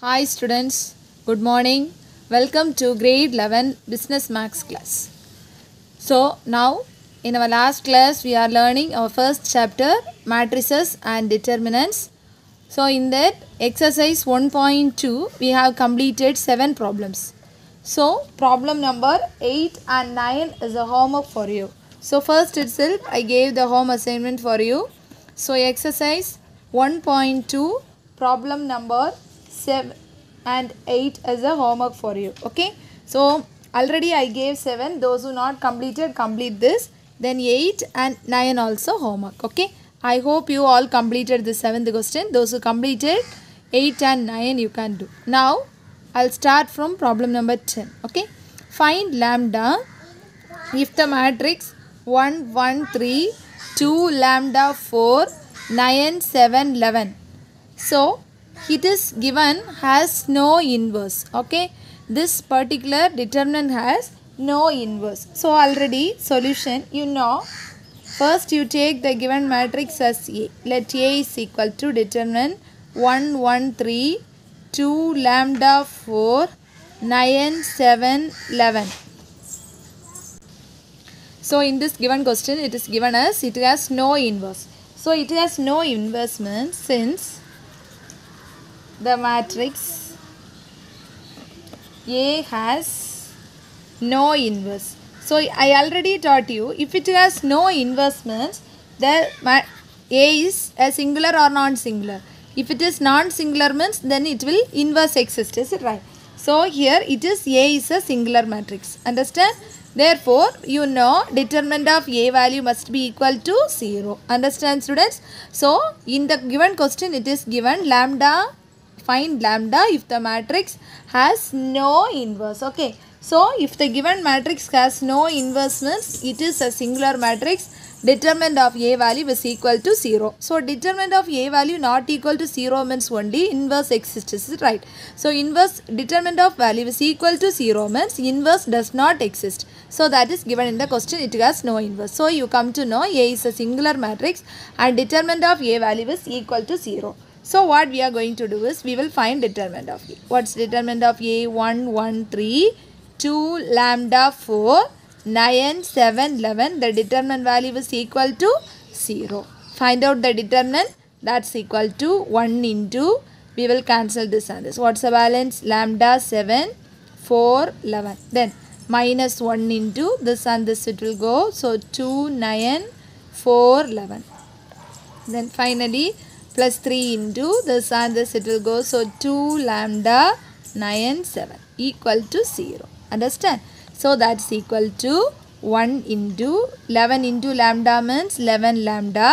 Hi students, good morning. Welcome to grade 11 business maths class. So now in our last class we are learning our first chapter matrices and determinants. So in that exercise 1.2 we have completed 7 problems. So problem number 8 and 9 is a homework for you. So first itself I gave the home assignment for you. So exercise 1.2 problem number 7 and 8 as a homework for you. Okay. So already I gave 7. Those who not completed complete this. Then 8 and 9 also homework. Okay. I hope you all completed the 7th question. Those who completed 8 and 9 you can do. Now I'll start from problem number 10. Okay. Find lambda if the matrix 1 1 3 2 lambda 4 9 7 11 so it is given has no inverse okay? This particular determinant has no inverse. So already solution you know first you take the given matrix as a. Let a is equal to determinant 1 1 3 2 lambda 4 9 7 11 so in this given question it is given as it has no inverse. So it has no inverse means since the matrix A has no inverse. So I already taught you if it has no inverse means the A is a singular or non-singular. If it is non-singular means then it will inverse exist. Is it right? So here it is A is a singular matrix. Understand? Therefore, you know determinant of A value must be equal to 0. Understand students? So, in the given question it is given lambda, find lambda if the matrix has no inverse. Okay. So, if the given matrix has no inverse means it is a singular matrix determinant of A value is equal to 0. So, determinant of A value not equal to 0 means only inverse exists. Right? So, inverse determinant of value is equal to 0 means inverse does not exist. So, that is given in the question. It has no inverse. So, you come to know A is a singular matrix and determinant of A value is equal to 0. So, what we are going to do is we will find determinant of A. What's determinant of A? 1, 1, 3, 2, lambda 4, 9, 7, 11. The determinant value is equal to 0. Find out the determinant. That's equal to 1 into, we will cancel this and this. What's the balance? Lambda 7, 4, 11. Then minus 1 into this and this it will go. So 2, 9, 4, 11. Then finally plus 3 into this and this it will go. So 2 lambda 9, 7 equal to 0. Understand? So that's equal to 1 into 11 into lambda means 11 lambda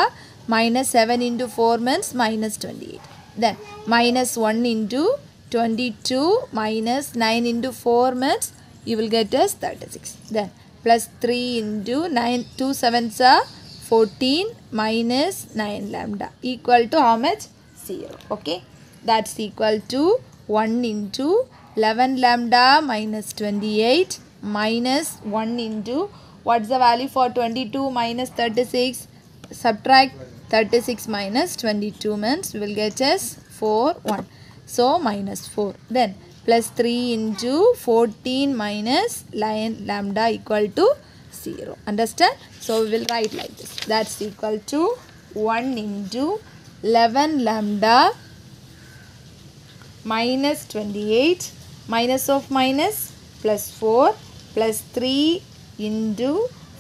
minus 7 into 4 means minus 28. Then minus 1 into 22 minus 9 into 4 means you will get as 36. Then plus 3 into 9, 2 sevens are 14 minus 9 lambda equal to how much? 0. Okay. That's equal to 1 into 11 lambda minus 28 minus 1 into what's the value for 22 minus 36? Subtract 36 minus 22 means we will get as 4 1. So minus 4. Then plus 3 into 14 minus lambda equal to 0. Understand? So we will write like this. That's equal to 1 into 11 lambda minus 28 minus of minus plus 4 plus 3 into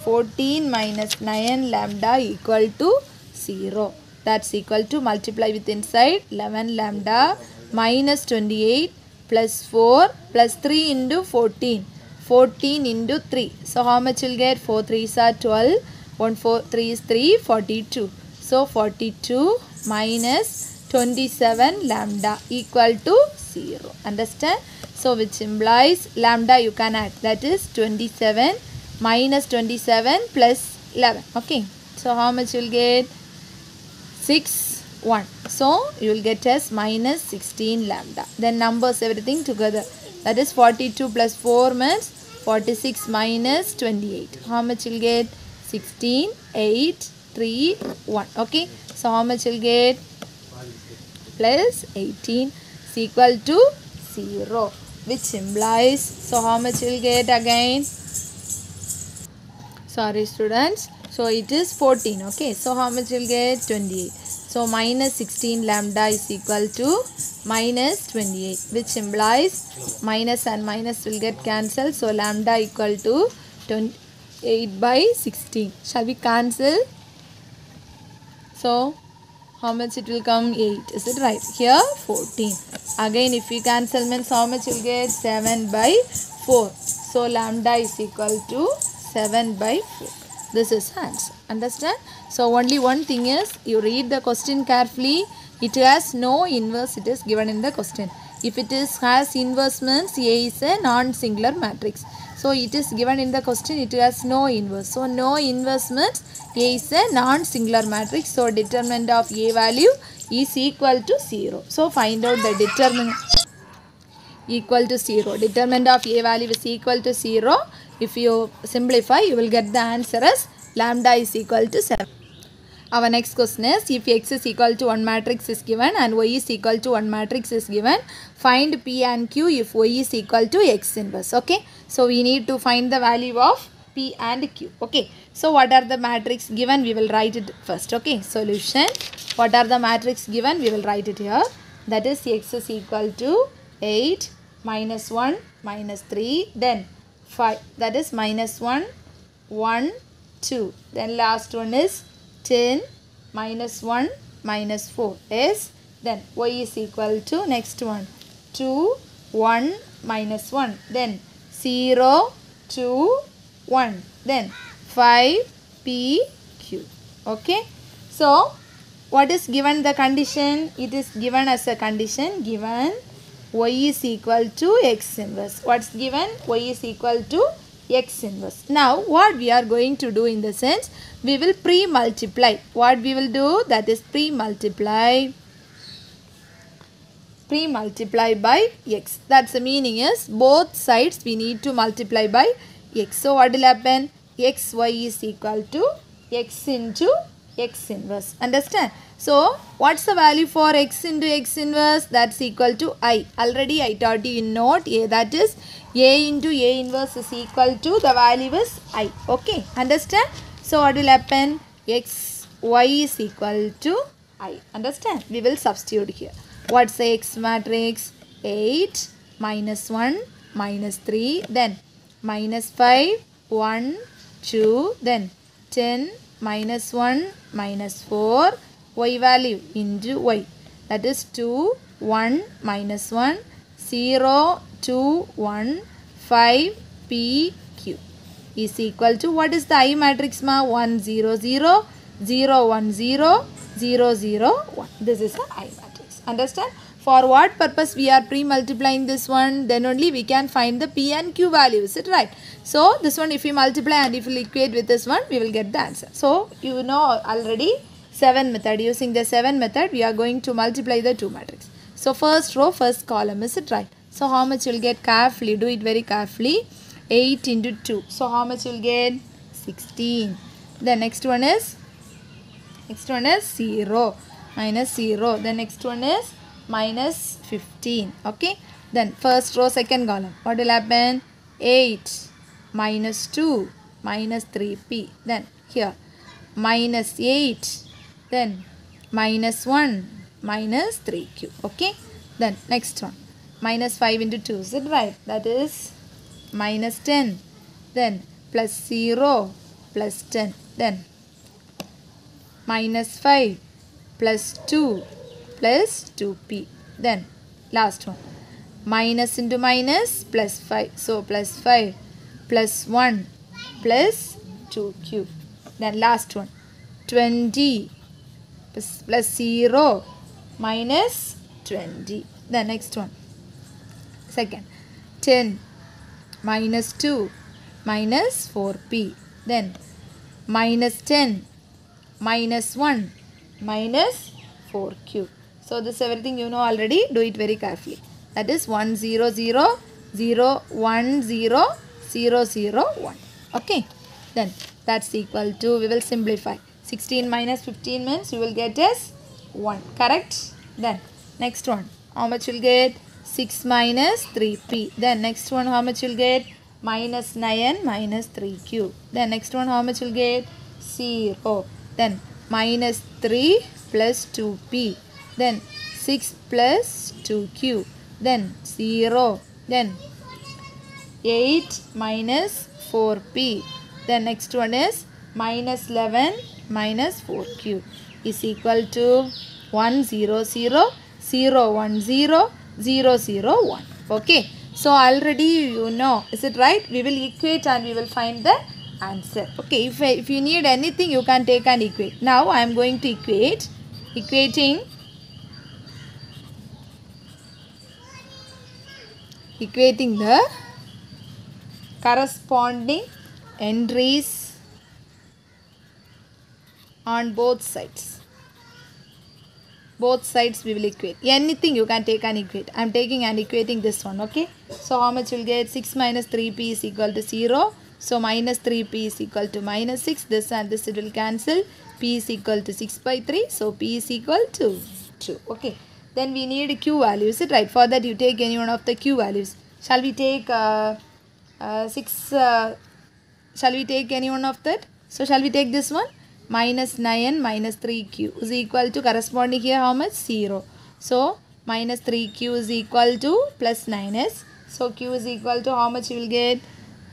14 minus 9 lambda equal to 0. That's equal to multiply with inside 11 lambda minus 28 plus 4 plus 3 into 14. 14 into 3. So how much you will get? 4 3s are 12. 1 4 3 is 3. 42. So 42 minus 27 lambda equal to 0. Understand? So which implies lambda you can add. That is 27 minus 27 plus 11. Okay. So how much you will get? 6 1. So you will get as minus 16 lambda. Then numbers everything together. That is 42 plus 4 means 46 minus 28. How much you will get? 16, 8, 3, 1. Okay. So how much you will get? Plus 18. is equal to 0 which implies so how much you'll get again sorry students so it is 14 okay so how much you'll get 28 so minus 16 lambda is equal to minus 28 which implies minus and minus will get cancelled. So lambda equal to 28 by 16 shall we cancel? So how much it will come? 8 is it right? Here 14 again if we cancel means how much you'll get? 7 by 4 so lambda is equal to 7 by 4 this is answer understand so only one thing is you read the question carefully. It has no inverse it is given in the question. If it is has inverse means a is a non-singular matrix. So it is given in the question it has no inverse. So no inverse means a is a non-singular matrix. So determinant of a value is equal to 0 so find out the determinant equal to 0 determinant of a value is equal to 0 if you simplify you will get the answer as lambda is equal to 7 our next question is if x is equal to 1 matrix is given and y is equal to 1 matrix is given find p and q if y is equal to x inverse okay? So we need to find the value of p and q okay? So what are the matrix given? We will write it first okay? Solution what are the matrix given? We will write it here. That is x is equal to 8 minus 1 minus 3 then 5 that is minus 1 1 2 then last one is 10 minus 1 minus 4 is then y is equal to next one. 2 1 minus 1 then 0 2 1 then 5 p q okay? So what is given the condition? It is given as a condition given y is equal to x inverse. What's given? y is equal to x inverse. Now what we are going to do in the sense we will pre-multiply. What we will do? That is pre-multiply. Pre-multiply by x. That's the meaning is both sides we need to multiply by x. So what will happen? Xy is equal to x into x inverse. Understand? So what's the value for x into x inverse? That's equal to i. Already i taught you in note a that is a into a inverse is equal to the value is i. Okay? Understand? So what will happen? X y is equal to i. Understand? We will substitute here. What's the x matrix? 8 minus 1 minus 3 then. Minus 5 1 2 then. 10 minus 1 minus 4 y value into y. That is 2 1 minus 1 0 2 1 5 p q. Is equal to what is the i matrix ma? 1 0 0 0 1 0 0 0 1 this is the i matrix. Understand for what purpose we are pre-multiplying this one? Then only we can find the p and q value. Is it right? So this one if we multiply and if we equate with this one we will get the answer. So you know already 7 method. Using the 7 method we are going to multiply the 2 matrix. So first row first column. Is it right? So how much you'll get carefully? Do it very carefully. 8 into 2 so how much you'll get? 16 the next one is next one is 0 minus 0 the next one is minus 15 okay? Then first row second column. What will happen? 8 minus 2 minus 3p then here minus 8 then minus 1 minus 3q okay? Then next one minus 5 into 2 is it right? That is minus 10 then plus 0 plus 10 then minus 5 plus 2 plus 2p then last one. Minus into minus plus 5 so plus 5 plus 1 plus 2q then last one. 20 plus, plus 0 minus 20 the next one. Second. 10 minus 2 minus 4p then minus 10 minus 1 minus 4q so this everything you know already do it very carefully that is 1 0 0 0 1 0 0 0 1 okay then that's equal to we will simplify 16 minus 15 means you will get as 1 correct then next one how much you'll get? 6 minus 3p. Then next one, how much you'll get? Minus 9 minus 3q. Then next one, how much you'll get? 0. Then minus 3 plus 2p. Then 6 plus 2q. Then 0. Then 8 minus 4p. Then next one is minus 11 minus 4q is equal to 1 0 0 0 1 0 0 0 1. Okay. So already you know. Is it right? We will equate and we will find the answer. Okay. If, if you need anything you can take and equate. Now I am going to equate. Equating equating the corresponding entries on both sides. Both sides we will equate. Anything you can take and equate. I am taking and equating this one. Okay. So how much will get? 6 minus 3p is equal to 0. So minus 3p is equal to minus 6. This and this it will cancel. p is equal to 6 by 3. So p is equal to 2. Okay. Then we need q values. Right? For that you take any one of the q values. Shall we take uh, uh, 6? Uh, shall we take any one of that? So shall we take this one? minus 9 minus 3q is equal to corresponding here how much 0 so minus 3q is equal to plus 9s so q is equal to how much you will get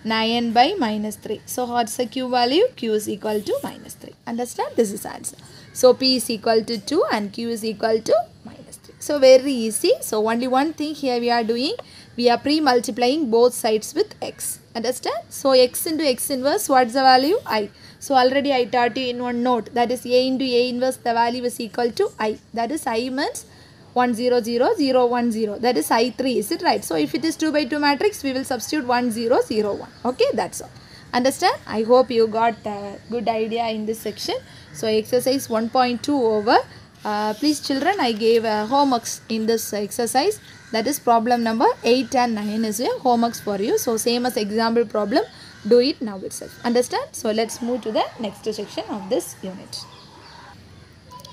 9 by minus 3 so what's the q value q is equal to minus 3 understand this is answer so p is equal to 2 and q is equal to minus 3 so very easy so only one thing here we are doing we are pre-multiplying both sides with x understand so x into x inverse what's the value i so already I taught you in one note that is A into A inverse the value is equal to I. That is I means 1 0 0 0 1 0 that is I3 is it right. So if it is 2 by 2 matrix we will substitute 1 0 0 1 okay that's all. Understand? I hope you got a good idea in this section. So exercise 1.2 over. Uh, please children I gave uh, homeworks in this exercise that is problem number 8 and 9 is a homeworks for you. So same as example problem do it now itself. Understand? So let's move to the next section of this unit.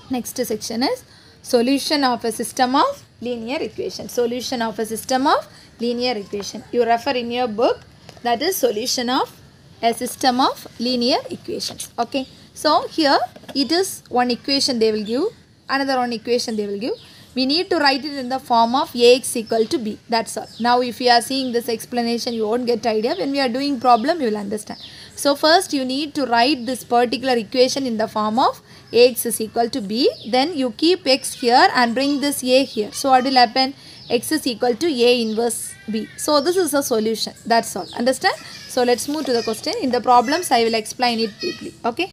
Next section is solution of a system of linear equation. Solution of a system of linear equation. You refer in your book that is solution of a system of linear equations. Okay. So here it is one equation they will give, another one equation they will give we need to write it in the form of ax equal to b. That's all. Now if you are seeing this explanation, you won't get idea. When we are doing problem, you will understand. So first you need to write this particular equation in the form of ax is equal to b. Then you keep x here and bring this a here. So what will happen? x is equal to a inverse b. So this is a solution. That's all. Understand? So let's move to the question. In the problems, I will explain it deeply. Okay.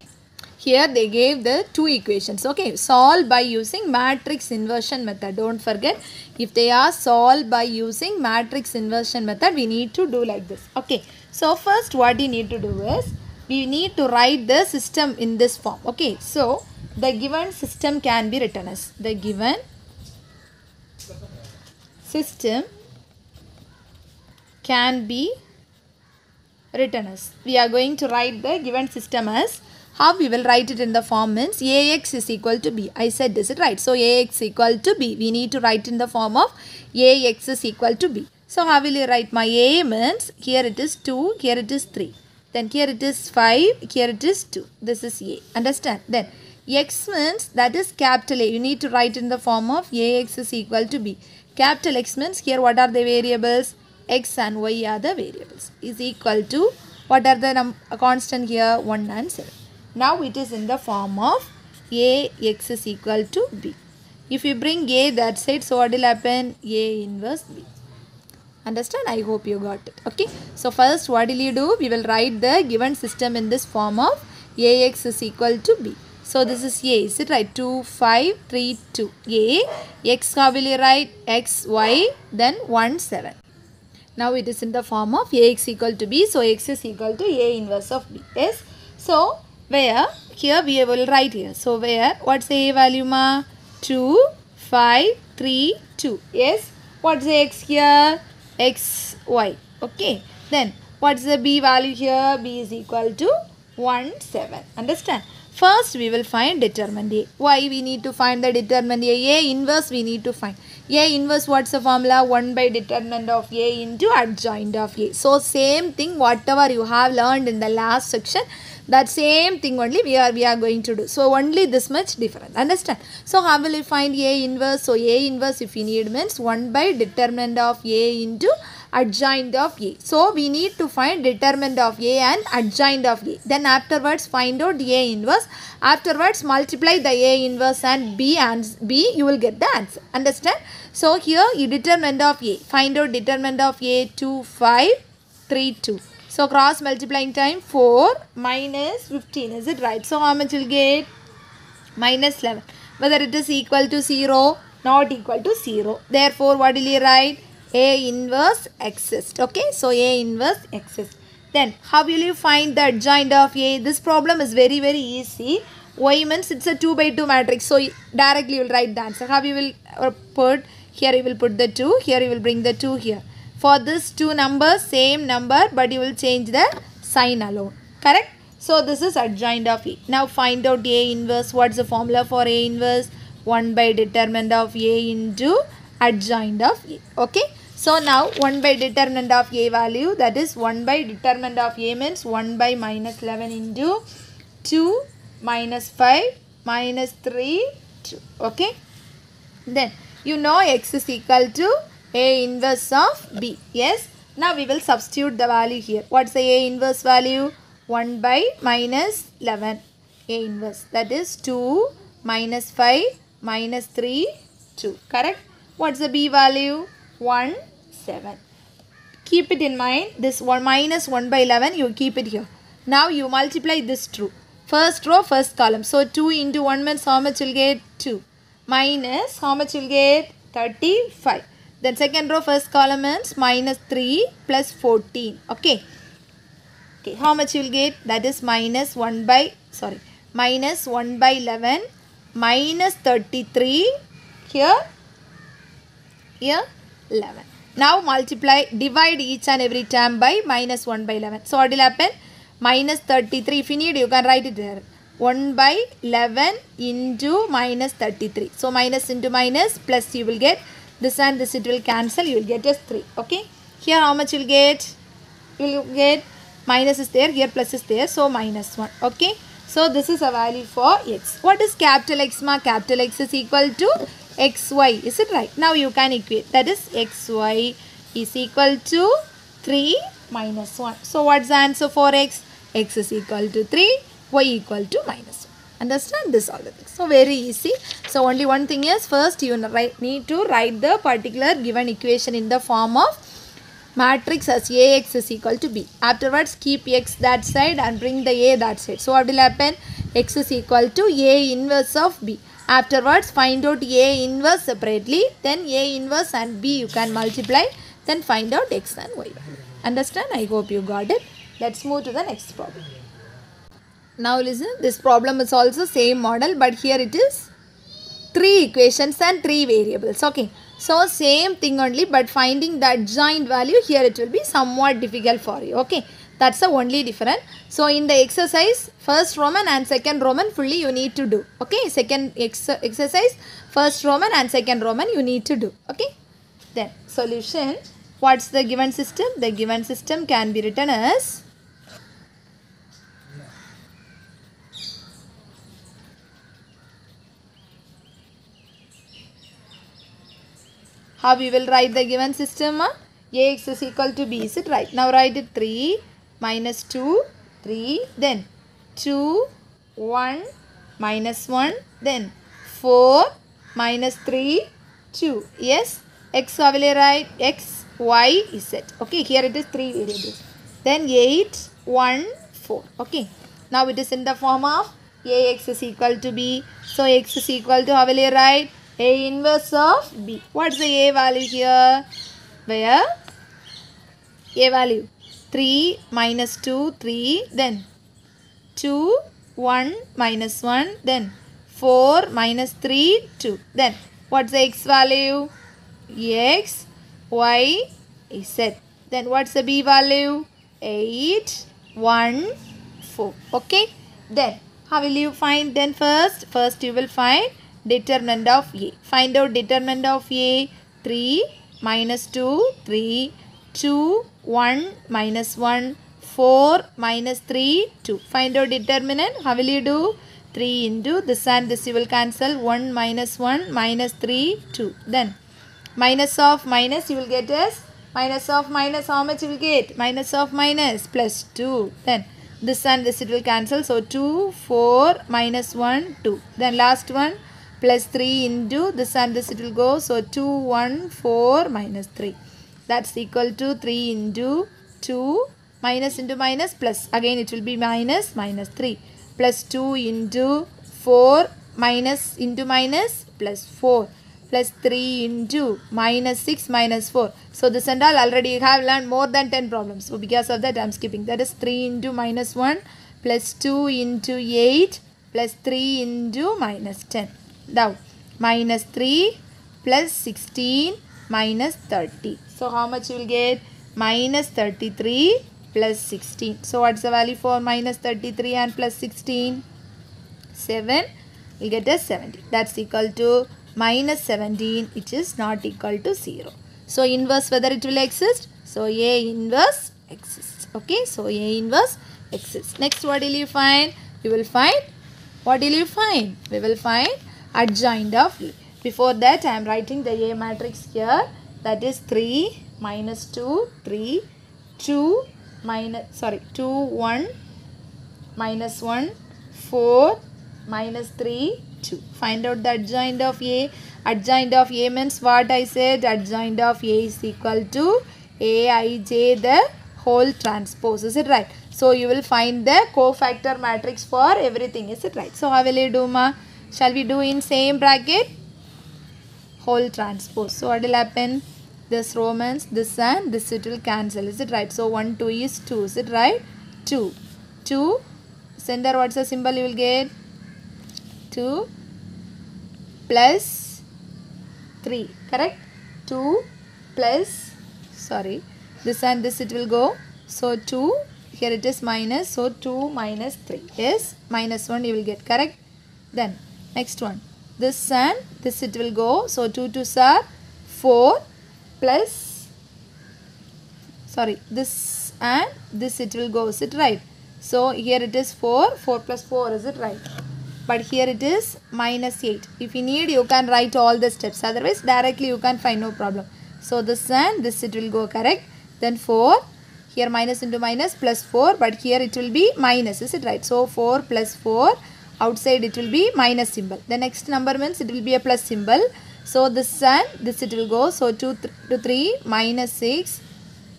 Here they gave the two equations. Okay, solve by using matrix inversion method. Don't forget, if they are solved by using matrix inversion method, we need to do like this. Okay, so first what you need to do is, we need to write the system in this form. Okay, so the given system can be written as the given system can be written as. We are going to write the given system as how we will write it in the form means ax is equal to b. I said this is right. So ax is equal to b. We need to write in the form of ax is equal to b. So how will you write my a means here it is 2, here it is 3. Then here it is 5, here it is 2. This is a. Understand? Then x means that is capital A. You need to write in the form of ax is equal to b. Capital X means here what are the variables? x and y are the variables. Is equal to what are the constant here? 1 and 7. Now it is in the form of A x is equal to B. If you bring A that side, so what will happen? A inverse B. Understand? I hope you got it. Okay. So first what will you do? We will write the given system in this form of Ax is equal to B. So this is A. Is it right? 2, 5, 3, 2. A. X how will you write? X, Y. Then 1, 7. Now it is in the form of Ax equal to B. So X is equal to A inverse of B. Yes. So where here we will write here. So where what's the A value ma? 2, 5, 3, 2. Yes. What's the X here? X, Y. Okay. Then what's the B value here? B is equal to 1, 7. Understand? First we will find determinant A. Why we need to find the determinant A? A inverse we need to find. A inverse what's the formula? 1 by determinant of A into adjoint of A. So same thing whatever you have learned in the last section that same thing only we are we are going to do. So only this much different. Understand? So how will you find A inverse? So A inverse if you need means 1 by determinant of A into adjoint of A. So we need to find determinant of A and adjoint of A. Then afterwards find out the A inverse. Afterwards multiply the A inverse and B and B you will get the answer. Understand? So here you determinant of A. Find out determinant of A 2, 5, 3, 2. So cross multiplying time 4 minus 15. Is it right? So how much will get? Minus 11. Whether it is equal to 0, not equal to 0. Therefore what will you write? A inverse exists. Okay. So A inverse exists. Then how will you find the adjoint of A? This problem is very very easy. Y means it's a 2 by 2 matrix. So directly you will write the answer. How you will uh, put? Here you will put the 2. Here you will bring the 2 here. For this two numbers, same number but you will change the sign alone. Correct? So this is adjoint of E. Now find out A inverse. What's the formula for A inverse? 1 by determinant of A into adjoint of A. Okay. So now 1 by determinant of A value that is 1 by determinant of A means 1 by minus 11 into 2 minus 5 minus 3 2. Okay. Then you know x is equal to A inverse of B. Yes. Now we will substitute the value here. What's the A inverse value? 1 by minus 11. A inverse that is 2 minus 5 minus 3 2. Correct? What's the B value? 1 7. Keep it in mind. This 1 minus 1 by 11 you keep it here. Now you multiply this true. First row first column. So 2 into 1 means how much will get? 2. Minus how much will get? 35. Then second row first column means minus 3 plus 14. Okay. Okay, how much you will get? That is minus 1 by, sorry, minus 1 by 11 minus 33 here, here 11. Now multiply, divide each and every term by minus 1 by 11. So what will happen? Minus 33, if you need you can write it there. 1 by 11 into minus 33. So minus into minus plus you will get this and this it will cancel you will get just 3. Okay. Here how much you will get? You will get minus is there here plus is there so minus 1 okay so this is a value for x what is capital x ma capital x is equal to xy is it right now you can equate that is xy is equal to 3 minus 1 so what's the answer for x x is equal to 3 y equal to minus 1 understand this all the things so very easy so only one thing is first you need to write the particular given equation in the form of matrix as Ax is equal to B. Afterwards keep x that side and bring the A that side. So what will happen? x is equal to A inverse of B. Afterwards find out A inverse separately. Then A inverse and B you can multiply. Then find out x and y. Understand? I hope you got it. Let's move to the next problem. Now listen. This problem is also same model but here it is three equations and three variables. Okay. So same thing only but finding the adjoint value here it will be somewhat difficult for you. Okay. That's the only difference. So in the exercise first Roman and second Roman fully you need to do. Okay. Second ex exercise first Roman and second Roman you need to do. Okay. Then solution. What's the given system? The given system can be written as how we will write the given system? Uh? ax is equal to b. Is it right? Now write it 3 minus 2 3 then 2 1 minus 1 then 4 minus 3 2 yes? X how will I write x y z. Okay here it is 3 variables. Then 8 1 4 okay. Now it is in the form of ax is equal to b. So x is equal to how will I write a inverse of B. What's the A value here? Where? A value. 3 minus 2, 3. Then 2, 1 minus 1. Then 4 minus 3, 2. Then what's the X value? X, Y, Z. Then what's the B value? 8, 1, 4. Okay. Then how will you find then first? First you will find determinant of A. Find out determinant of A. 3 minus 2, 3, 2, 1 minus 1, 4 minus 3, 2. Find out determinant. How will you do? 3 into this and this you will cancel. 1 minus 1 minus 3, 2. Then minus of minus you will get as minus of minus how much you will get? Minus of minus plus 2. Then this and this it will cancel. So 2, 4 minus 1, 2. Then last one plus 3 into this and this it will go. So 2, 1, 4 minus 3. That's equal to 3 into 2 minus into minus plus. Again it will be minus minus 3 plus 2 into 4 minus into minus plus 4 plus 3 into minus 6 minus 4. So this and all already you have learned more than 10 problems. So because of that I am skipping. That is 3 into minus 1 plus 2 into 8 plus 3 into minus 10. Now minus 3 plus 16 minus 30. So how much you will get? Minus 33 plus 16. So what's the value for minus 33 and plus 16? 7. We'll get a 70. That's equal to minus 17 which is not equal to 0. So inverse whether it will exist? So A inverse exists. Okay. So A inverse exists. Next what will you find? You will find what will you find? We will find adjoint of. Before that I am writing the A matrix here. That is 3 minus 2 3 2 minus sorry 2 1 minus 1 4 minus 3 2. Find out the adjoint of A. Adjoint of A means what I said? Adjoint of A is equal to Aij the whole transpose. Is it right? So you will find the cofactor matrix for everything. Is it right? So how will you do ma? Shall we do in same bracket? Whole transpose. So what will happen? This Romans, this and this it will cancel. Is it right? So 1, 2 is 2. Is it right? 2. 2. Center what's the symbol you will get? 2 plus 3 correct 2 plus sorry this and this it will go so 2 here it is minus so 2 minus 3 yes minus 1 you will get correct then next one. This and this it will go. So 2 to are 4 plus sorry this and this it will go. Is it right? So here it is 4 4 plus 4 is it right? But here it is minus 8 if you need you can write all the steps. Otherwise directly you can find no problem. So this and this it will go correct? Then 4 here minus into minus plus 4 but here it will be minus. Is it right? So 4 plus 4 outside it will be minus symbol. The next number means it will be a plus symbol. So this and this it will go. So 2 to 3 minus 6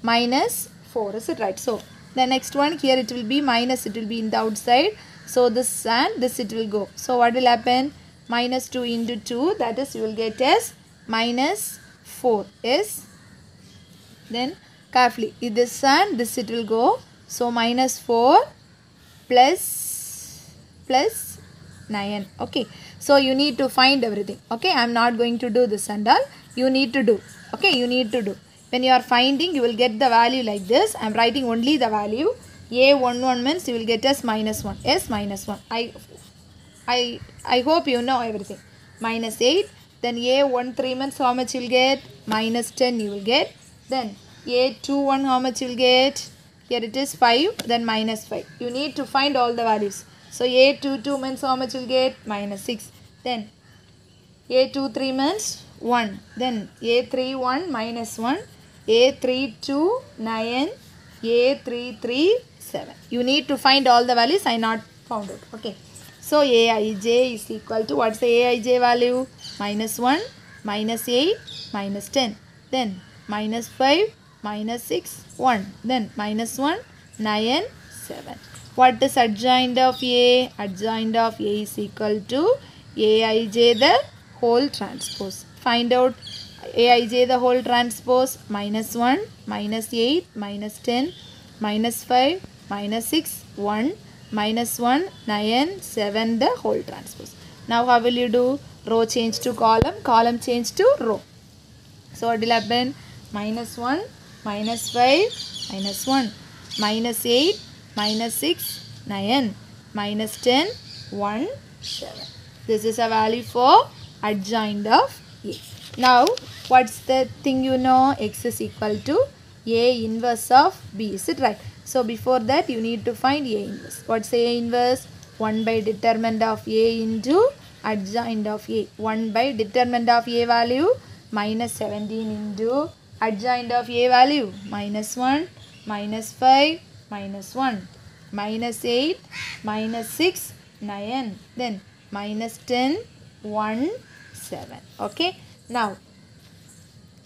minus 4 is it right? So the next one here it will be minus it will be in the outside. So this and this it will go. So what will happen? Minus 2 into 2 that is you will get as minus 4 is then carefully. This and this it will go. So minus 4 plus plus 9 okay. So you need to find everything okay. I am not going to do this and all you need to do okay you need to do. When you are finding you will get the value like this. I am writing only the value a11 means you will get s minus 1. S minus 1. I, I, I hope you know everything. Minus 8. Then A13 means how much you will get? Minus 10 you will get. Then A21 how much you will get? Here it is 5. Then minus 5. You need to find all the values. So A22 means how much will get? Minus 6. Then A23 means 1. Then A31 minus 1. 1. A32 9. A33 7. You need to find all the values. I not found it. Okay. So Aij is equal to what's the Aij value? Minus 1, minus 8, minus 10. Then minus 5, minus 6, 1. Then minus 1, 9, 7. What is adjoint of A? Adjoint of A is equal to Aij the whole transpose. Find out Aij the whole transpose minus 1, minus 8, minus 10, minus 5, minus 6, 1, minus 1, 9, 7 the whole transpose. Now how will you do? Row change to column, column change to row. So what will happen? Minus 1, minus 5, minus 1, minus 8, minus 6, 9, minus 10, 1, 7. This is a value for adjoint of A. Now, what's the thing you know? X is equal to A inverse of B. Is it right? So, before that, you need to find A inverse. What's A inverse? 1 by determinant of A into adjoint of A. 1 by determinant of A value minus 17 into adjoint of A value minus 1, minus 5, minus 1, minus 8, minus 6, 9, then minus 10, 1, 7. Okay. Now,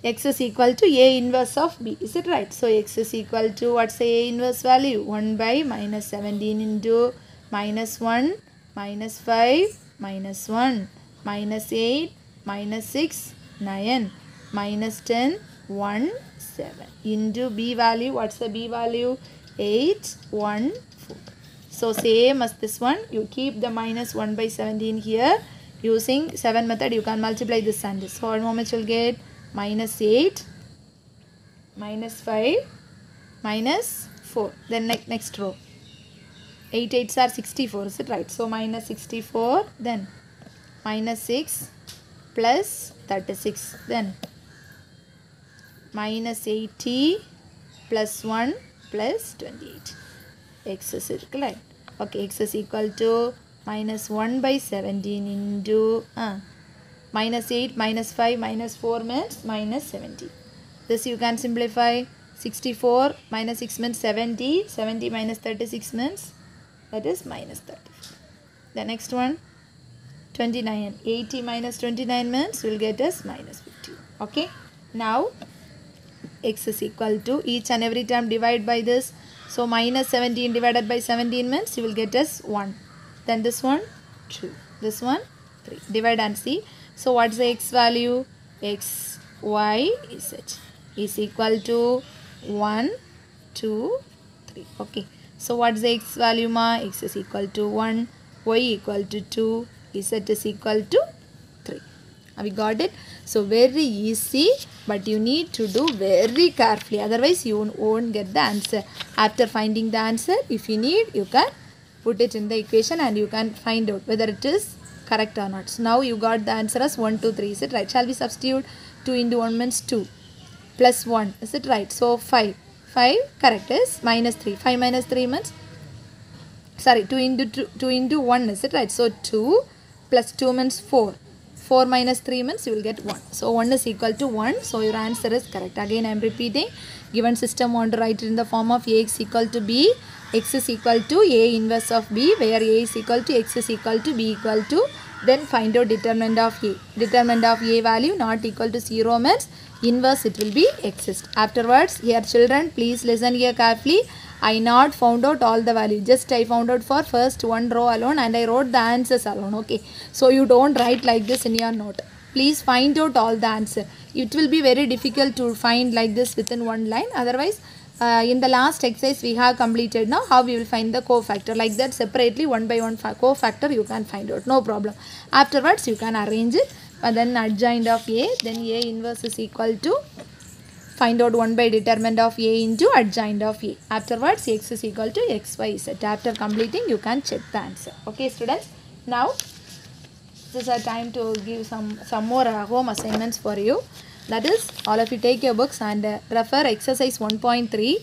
x is equal to a inverse of b. Is it right? So, x is equal to what's a inverse value? 1 by minus 17 into minus 1, minus 5, minus 1, minus 8, minus 6, 9, minus 10, 1, 7. Into b value, what's the b value? 8, 1, 4. So, same as this one, you keep the minus 1 by 17 here. Using 7 method, you can multiply this and this. So, how much you'll get? Minus 8, minus 5, minus 4. Then ne next row. 8 8s are 64, is it right? So, minus 64, then minus 6 plus 36, then minus 80 plus 1 plus 28. x is equal, right? Okay, x is equal to minus 1 by 17 into uh, minus 8 minus 5 minus 4 means minus 70. This you can simplify 64 minus 6 means 70, 70 minus 36 means that is minus 30. The next one 29, 80 minus 29 means will get us minus 50. Okay. Now x is equal to each and every term divide by this. So minus 17 divided by 17 means you will get us 1. Then this one 2. This one 3. Divide and see. So what's the x value? x, y, z is equal to 1, 2, 3. Okay. So what's the x value ma? x is equal to 1, y equal to 2, z is equal to 3. Have you got it? So very easy but you need to do very carefully otherwise you won't get the answer. After finding the answer if you need you can put it in the equation and you can find out whether it is correct or not. So now you got the answer as 1, 2, 3. Is it right? Shall we substitute 2 into 1 means 2 plus 1. Is it right? So 5. 5 correct is minus 3. 5 minus 3 means sorry 2 into 2, 2 into 1 is it right? So 2 plus 2 means 4. 4 minus 3 means you will get 1. So 1 is equal to 1. So your answer is correct. Again I am repeating. Given system want to write it in the form of Ax equal to B. X is equal to A inverse of B where A is equal to X is equal to B equal to. Then find out determinant of A. Determinant of A value not equal to 0 means inverse it will be exist. Afterwards here children please listen here carefully. I not found out all the value. Just I found out for first one row alone and I wrote the answers alone. Okay. So you don't write like this in your note. Please find out all the answer. It will be very difficult to find like this within one line. Otherwise, uh, in the last exercise we have completed now how we will find the cofactor like that separately one by one cofactor you can find out no problem afterwards you can arrange it and then adjoint of a then a inverse is equal to find out 1 by determinant of a into adjoint of a. Afterwards, x is equal to x, y, z. After completing, you can check the answer. Okay, students. Now, this is a time to give some, some more uh, home assignments for you. That is, all of you take your books and uh, refer exercise 1.3.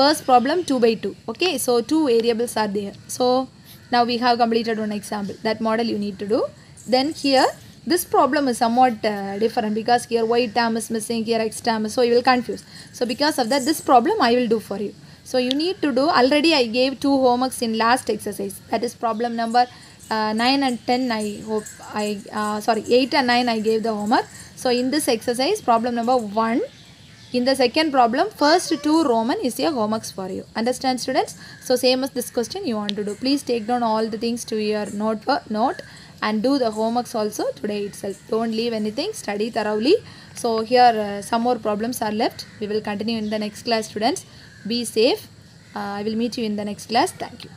First problem 2 by 2. Okay, so two variables are there. So, now we have completed one example. That model you need to do. Then here, this problem is somewhat uh, different because here y term is missing, here x term is, so you will confuse. So because of that, this problem I will do for you. So you need to do, already I gave two homeworks in last exercise. That is problem number uh, 9 and 10 I hope, I uh, sorry 8 and 9 I gave the homework. So in this exercise, problem number 1, in the second problem, first two Roman is your homeworks for you. Understand students? So same as this question you want to do. Please take down all the things to your note, note and do the homeworks also today itself. Don't leave anything, study thoroughly. So here uh, some more problems are left. We will continue in the next class students. Be safe. Uh, I will meet you in the next class. Thank you.